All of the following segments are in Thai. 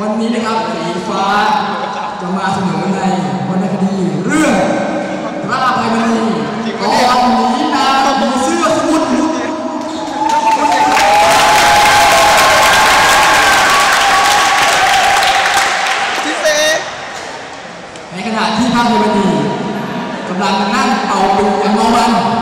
วันนี้นะครับสีฟ้าจะมาเสนอในวรรณคดีเรื่องราภัยมณีตอนหนีนาผีเสื้อสมุทรในขณะที่พระภัยมณีกำลังนั่งเป่าปีอย่างเมามัน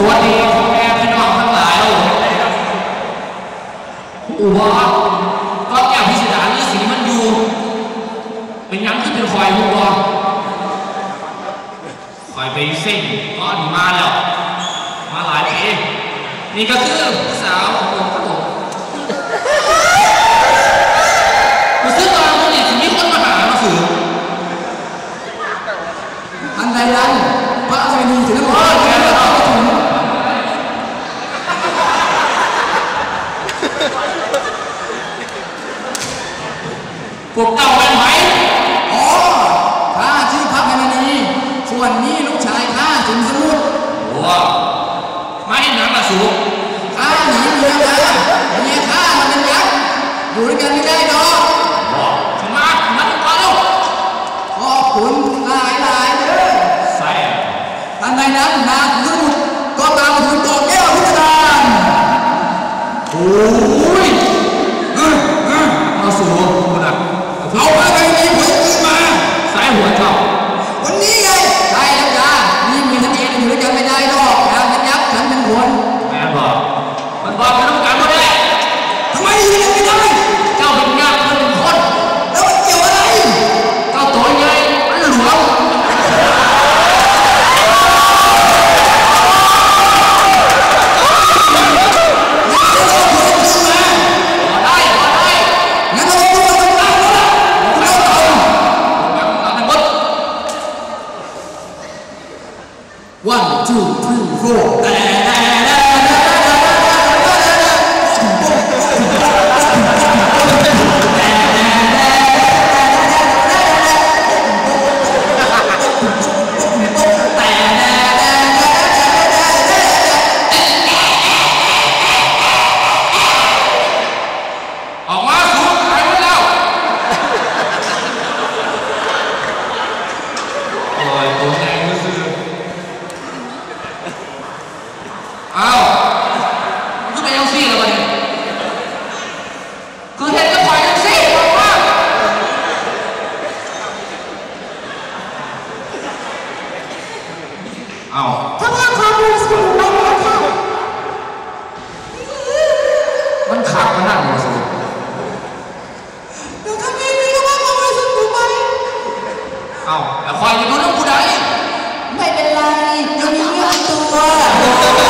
สวัสดีพ่อแม่พี่น้องทั้งหลายโอ้โหอุบลก็แก้วพิสดารนี่สีมันอยู่ เป็นยังคือเป็นคอยอุบลคอยไปเส้นก็มาแล้ว มาหลายปีนี่ก็คือสาว พวกเก้าเป็นไหมอ๋อข้าชื่อพักพนานีส่วนนี้ลูกชายข้าสินสมุทว้าวไม่นังมาสูข้าหนีเมียมาเมียข้ามันเป็นยักษ์อยู่ด้วยกันไม่ได้หรอกว่าสมาร์ทมาดีกว่าลูกขอบคุณหลายหลายเด้อใส่ทัานใดนั้นนางสมุทก็ตามคุณต่อแก้วพิจารณาโอ้ อ้าวมันก็เป็นเอลซี่แล้วเนี่ยคือเห็นก็ปล่อยเอลซี่บอกว่าอ้าวทำงานควมรู้สุดแล้วค่ะมันขาดขนาดไหนสิแล้วทำมไม่รู้ว่าความาสึกผมไปอาวแล้วคอยอยู่นู้นแล้วกูได้ไม่เป็นไรยังมีเรื่องตัว